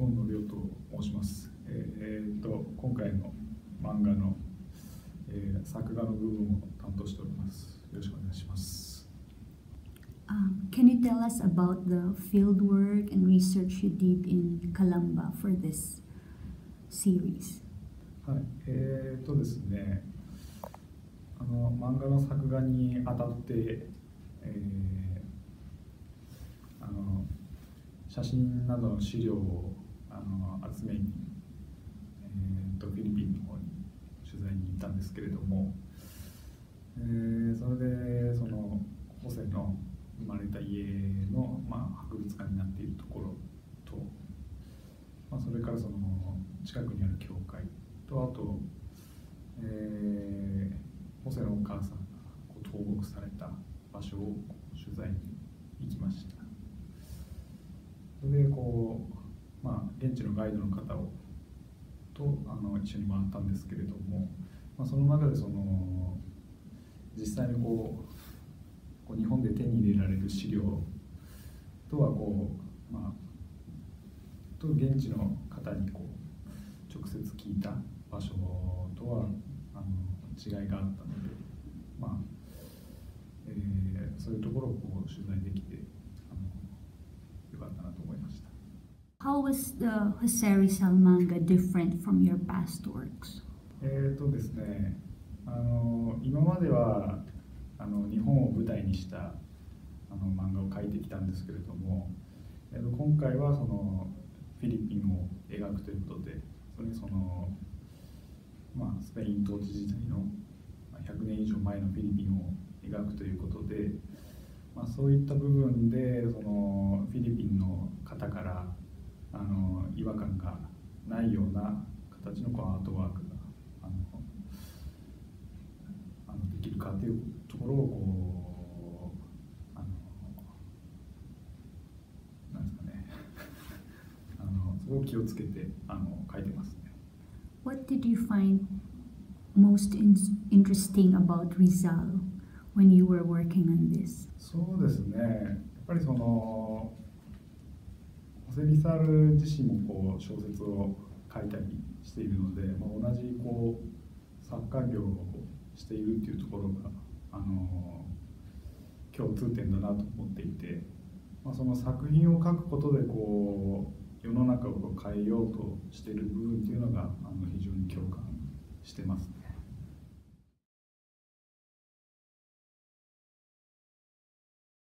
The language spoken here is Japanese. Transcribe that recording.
今野亮と申します。えーっと今回の漫画の、えー作画の部分を担当しております。よろしくお願いします。Um, can you tell us about the field work and research you did in Calamba for this series? はい、えーっとですね、あの漫画の作画にあたって、えーあの写真などの資料をの集めに、えーっとフィリピンの方に取材に行ったんですけれども、えーそれでそのホセの生まれた家の、まあ、博物館になっているところと、まあ、それからその近くにある教会とあと、えー、ホセのお母さんがこう投獄された場所を取材に行きました。それでこう、現地のガイドの方をとあの一緒に回ったんですけれども、まあ、その中でその実際にこうこう日本で手に入れられる資料とはこう、まあ、と現地の方にこう直接聞いた場所とはあの違いがあったので、まあえーそういうところをこう取材できてあのよかったなと思いました。How was the Jose Rizal manga different from your past works? えーとですね、あの今まではあの日本を舞台にしたあの漫画を描いてきたんですけれども、えーと今回はそのフィリピンを描くということでそれにその、まあ、スペイン統治時代の100年以上前のフィリピンを描くということで、まあ、そういった部分でそのフィリピンの方からあの違和感がないような形のこうアートワークがあのあのできるかというところをこうあのなんですかね あのすごく気をつけてあの書いてますね。What did you find most in- interesting about Rizal when you were working on this? そうですねやっぱりそのホセリサル自身もこう小説を書いたりしているので、まあ、同じこう作家業をしているっていうところがあの共通点だなと思っていて、まあ、その作品を書くことでこう世の中を変えようとしている部分っていうのがあの非常に共感してますね。